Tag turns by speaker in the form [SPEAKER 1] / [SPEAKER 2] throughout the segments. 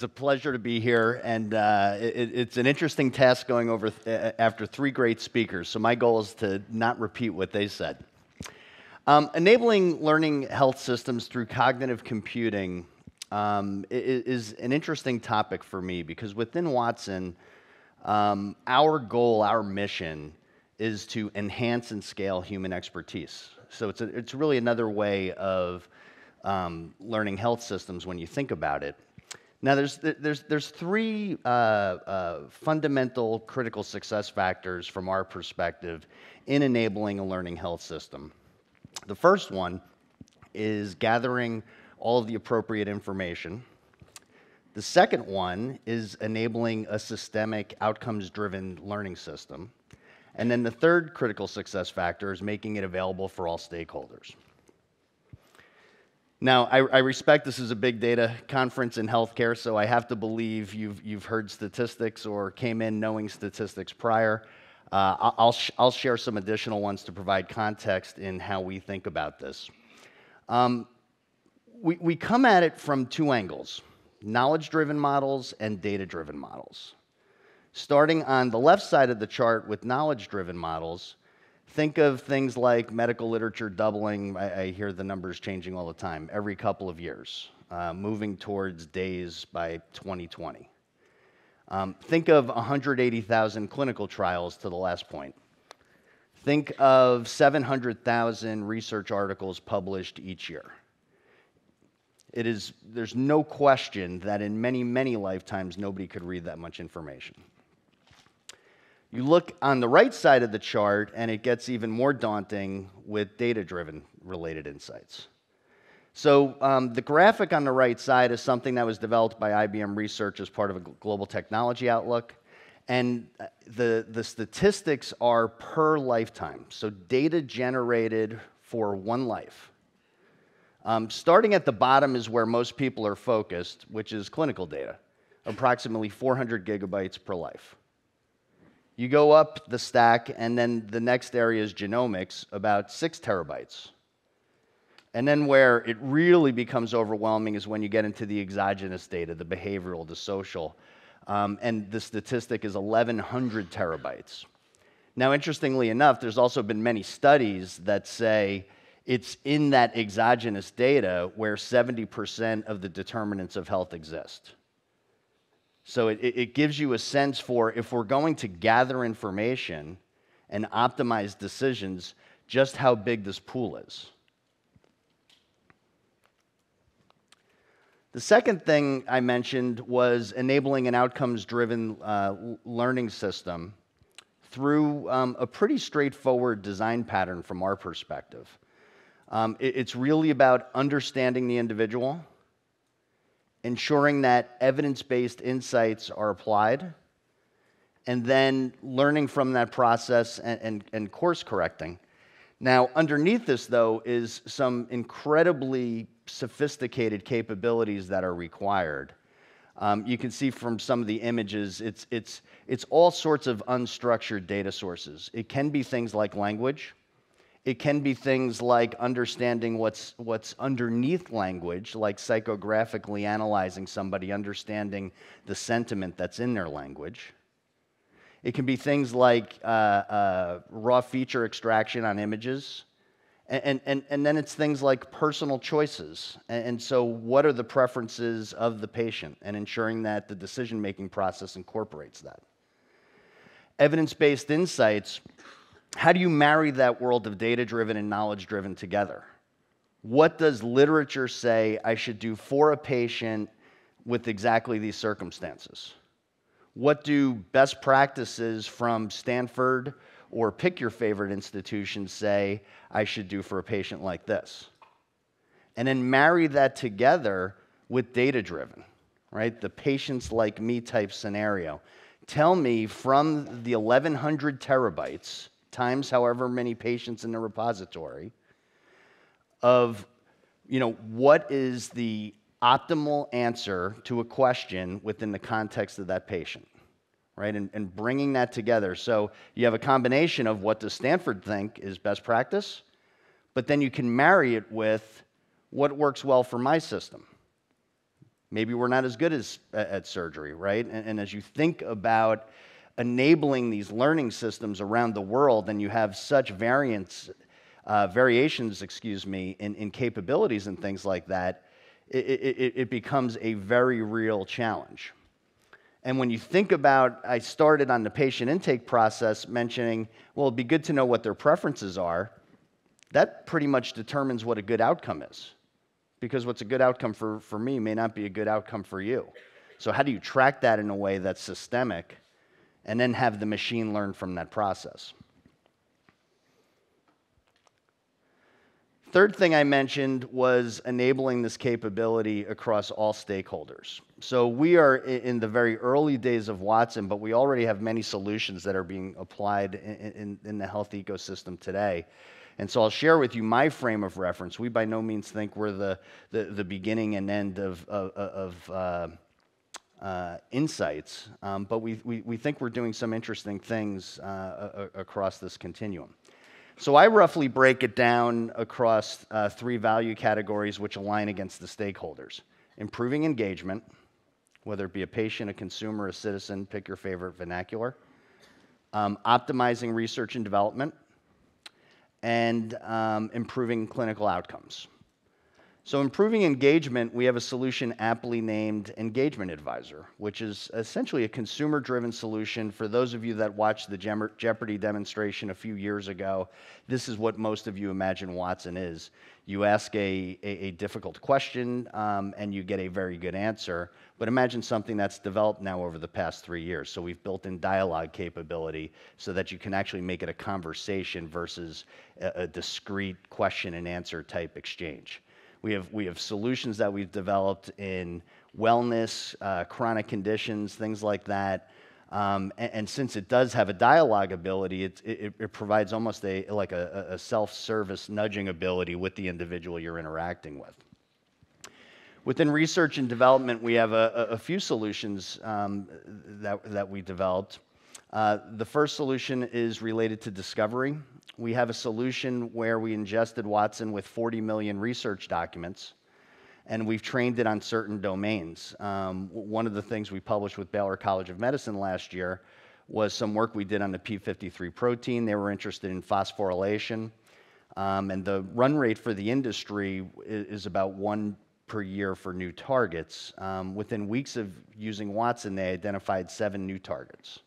[SPEAKER 1] It's a pleasure to be here, and uh, it, it's an interesting task going over th- after three great speakers. So, my goal is to not repeat what they said. Um, enabling learning health systems through cognitive computing um, is, an interesting topic for me because within Watson, um, our goal, our mission, is to enhance and scale human expertise. So, it's, a, it's really another way of um, learning health systems when you think about it. Now, there's, there's, there's three uh, uh, fundamental critical success factors from our perspective in enabling a learning health system. The first one is gathering all of the appropriate information. The second one is enabling a systemic, outcomes driven learning system. And then the third critical success factor is making it available for all stakeholders. Now, I, I, respect this is a big data conference in healthcare, so I have to believe you've, you've heard statistics or came in knowing statistics prior. Uh, I'll, sh- I'll share some additional ones to provide context in how we think about this. Um, we, we come at it from two angles knowledge driven models and data driven models. Starting on the left side of the chart with knowledge driven models, Think of things like medical literature doubling. I, I, hear the numbers changing all the time, every couple of years, uh, moving towards days by 2020. Um, think of 180,000 clinical trials to the last point. Think of 700,000 research articles published each year. It is, there's no question that in many, many lifetimes, nobody could read that much information. You look on the right side of the chart, and it gets even more daunting with data driven related insights. So, um, the graphic on the right side is something that was developed by IBM Research as part of a global technology outlook. And uh, the, the statistics are per lifetime, so data generated for one life. Um, starting at the bottom is where most people are focused, which is clinical data, approximately 400 gigabytes per life. You go up the stack, and then the next area is genomics, about six terabytes. And then where it really becomes overwhelming is when you get into the exogenous data, the behavioral, the social. Um, and the statistic is 1,100 terabytes. Now, interestingly enough, there's also been many studies that say it's in that exogenous data where 70% of the determinants of health exist. So it, it gives you a sense for if we're going to gather information and optimize decisions, just how big this pool is. The second thing I mentioned was enabling an outcomes driven uh, learning system through um, a pretty straightforward design pattern from our perspective. Um, it, it's really about understanding the individual, ensuring that evidence based insights are applied, and then learning from that process and, and, and, course correcting. Now, underneath this, though, is some incredibly sophisticated capabilities that are required. Um, you can see from some of the images, it's, it's, it's all sorts of unstructured data sources. It can be things like language, it can be things like understanding what's, what's underneath language, like psychographically analyzing somebody, understanding the sentiment that's in their language. It can be things like uh, uh, raw feature extraction on images. And, and, and then it's things like personal choices. And, and so, what are the preferences of the patient and ensuring that the decision making process incorporates that? Evidence based insights how do you marry that world of data driven and knowledge driven together? What does literature say I should do for a patient with exactly these circumstances? What do best practices from Stanford or pick your favorite institution say I should do for a patient like this? And then marry that together with data driven, right? The patients like me type scenario. Tell me from the 1100 terabytes times however many patients in the repository of you know what is the optimal answer to a question within the context of that patient right? And, and bringing that together. So you have a combination of what does stanford think is best practice but then you can marry it with what works well for my system. Maybe we're not as good as, at surgery, right? And, and as you think about enabling these learning systems around the world, and you have such variance, uh, variations, excuse me, in, in capabilities and things like that, it, it, it becomes a very real challenge. And when you think about, I started on the patient intake process mentioning, well, it'd be good to know what their preferences are. That pretty much determines what a good outcome is. Because what's a good outcome for, for me may not be a good outcome for you. So, how do you track that in a way that's systemic and then have the machine learn from that process? Third thing I mentioned was enabling this capability across all stakeholders. So we are in the very early days of Watson, but we already have many solutions that are being applied in, in, in, the health ecosystem today. And so I'll share with you my frame of reference. We by no means think we're the, the, the beginning and end of, of, of uh, uh, insights, um, but we, we, we, think we're doing some interesting things uh, across this continuum. So I roughly break it down across uh, three value categories which align against the stakeholders improving engagement, whether it be a patient, a consumer, a citizen, pick your favorite vernacular, um, optimizing research and development, and um, improving clinical outcomes. So, improving engagement, we have a solution aptly named Engagement Advisor, which is essentially a consumer driven solution. For those of you that watched the Jeopardy demonstration a few years ago, this is what most of you imagine Watson is. You ask a, a, a difficult question um, and you get a very good answer, but imagine something that's developed now over the past three years. So, we've built in dialogue capability so that you can actually make it a conversation versus a, a discrete question and answer type exchange. We have, we have solutions that we've developed in wellness, uh, chronic conditions, things like that. Um, and, and, since it does have a dialogue ability, it, it, it provides almost a, like a, a self-service nudging ability with the individual you're interacting with. Within research and development, we have a, a few solutions um, that, that we developed. Uh, the first solution is related to discovery we have a solution where we ingested Watson with 40 million research documents, and we've trained it on certain domains. Um, one of the things we published with Baylor College of Medicine last year was some work we did on the P53 protein. They were interested in phosphorylation, um, and the run rate for the industry is, about one per year for new targets. Um, within weeks of using Watson, they identified seven new targets.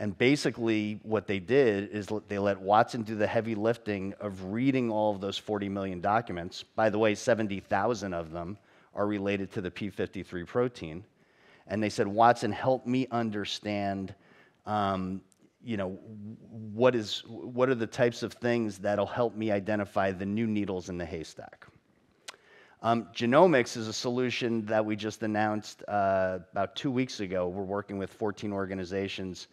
[SPEAKER 1] And basically, what they did is they let Watson do the heavy lifting of reading all of those 40 million documents. By the way, 70,000 of them are related to the P53 protein. And they said, Watson, help me understand, um, you know, what, is, what are the types of things that'll help me identify the new needles in the haystack. Um, genomics is a solution that we just announced uh, about two weeks ago. We're working with 14 organizations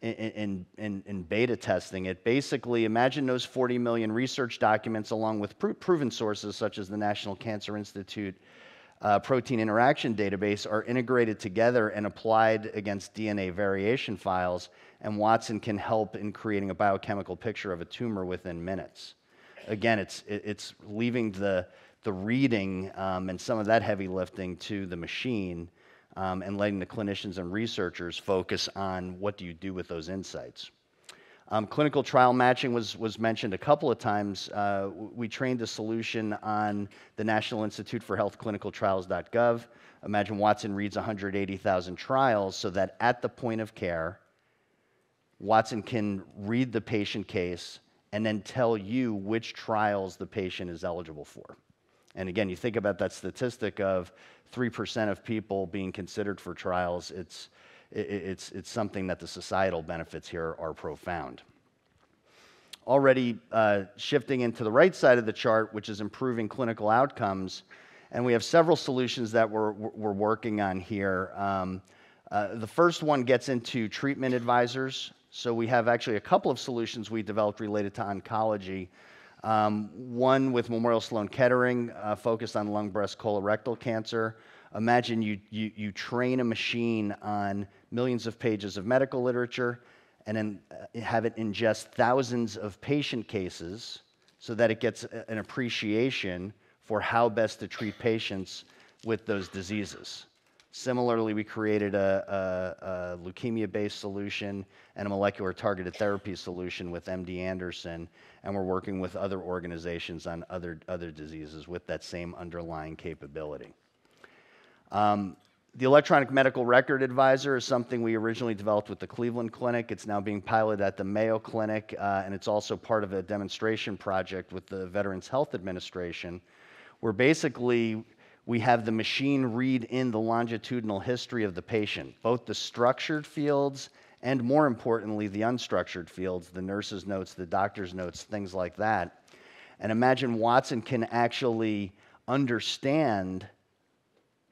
[SPEAKER 1] in, in, in, beta testing it. Basically, imagine those 40 million research documents along with pro- proven sources such as the National Cancer Institute uh, protein interaction database are integrated together and applied against DNA variation files, and Watson can help in creating a biochemical picture of a tumor within minutes. Again, it's, it's leaving the, the reading um, and some of that heavy lifting to the machine um, and letting the clinicians and researchers focus on what do you do with those insights. Um, clinical trial matching was, was mentioned a couple of times. Uh, we trained a solution on the National Institute for Health Clinical Trials.gov. Imagine Watson reads 180,000 trials so that at the point of care, Watson can read the patient case and then tell you which trials the patient is eligible for. And again, you think about that statistic of 3% of people being considered for trials, it's, it's, it's something that the societal benefits here are profound. Already uh, shifting into the right side of the chart, which is improving clinical outcomes, and we have several solutions that we're, we're working on here. Um, uh, the first one gets into treatment advisors. So we have actually a couple of solutions we developed related to oncology um, one with Memorial Sloan Kettering, uh, focused on lung, breast, colorectal cancer. Imagine you, you, you train a machine on millions of pages of medical literature and then uh, have it ingest thousands of patient cases so that it gets an appreciation for how best to treat patients with those diseases. Similarly, we created a, a, a leukemia based solution and a molecular targeted therapy solution with MD Anderson, and we're working with other organizations on other, other diseases with that same underlying capability. Um, the electronic medical record advisor is something we originally developed with the Cleveland Clinic. It's now being piloted at the Mayo Clinic, uh, and it's also part of a demonstration project with the Veterans Health Administration, where basically we have the machine read in the longitudinal history of the patient, both the structured fields and more importantly, the unstructured fields, the nurse's notes, the doctor's notes, things like that. And imagine Watson can actually understand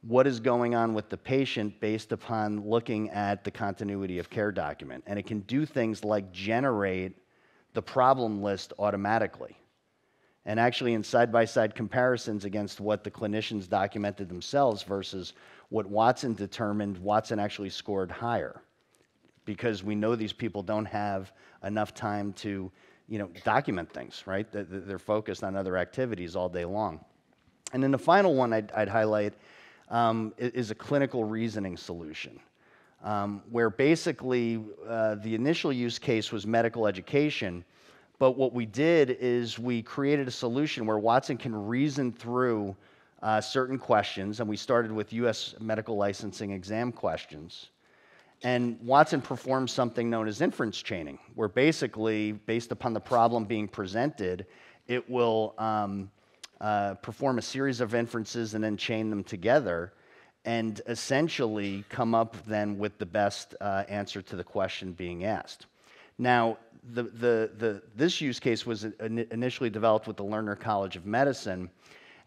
[SPEAKER 1] what is going on with the patient based upon looking at the continuity of care document. And it can do things like generate the problem list automatically. And actually, in side by side comparisons against what the clinicians documented themselves versus what Watson determined, Watson actually scored higher because we know these people don't have enough time to you know, document things, right? They're focused on other activities all day long. And then the final one I'd, I'd highlight um, is a clinical reasoning solution, um, where basically uh, the initial use case was medical education. But what we did is we created a solution where Watson can reason through uh, certain questions, and we started with US medical licensing exam questions. And Watson performs something known as inference chaining, where basically, based upon the problem being presented, it will um, uh, perform a series of inferences and then chain them together and essentially come up then with the best uh, answer to the question being asked. Now, the, the, the, this use case was initially developed with the Lerner College of Medicine,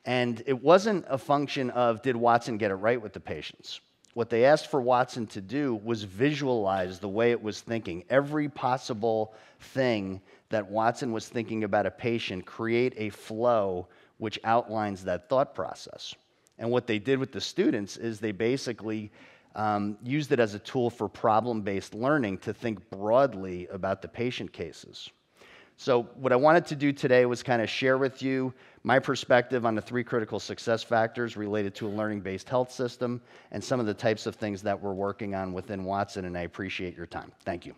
[SPEAKER 1] and it wasn't a function of did Watson get it right with the patients. What they asked for Watson to do was visualize the way it was thinking. Every possible thing that Watson was thinking about a patient, create a flow which outlines that thought process. And what they did with the students is they basically um, used it as a tool for problem based learning to think broadly about the patient cases. So, what I wanted to do today was kind of share with you my perspective on the three critical success factors related to a learning based health system and some of the types of things that we're working on within Watson, and I appreciate your time. Thank you.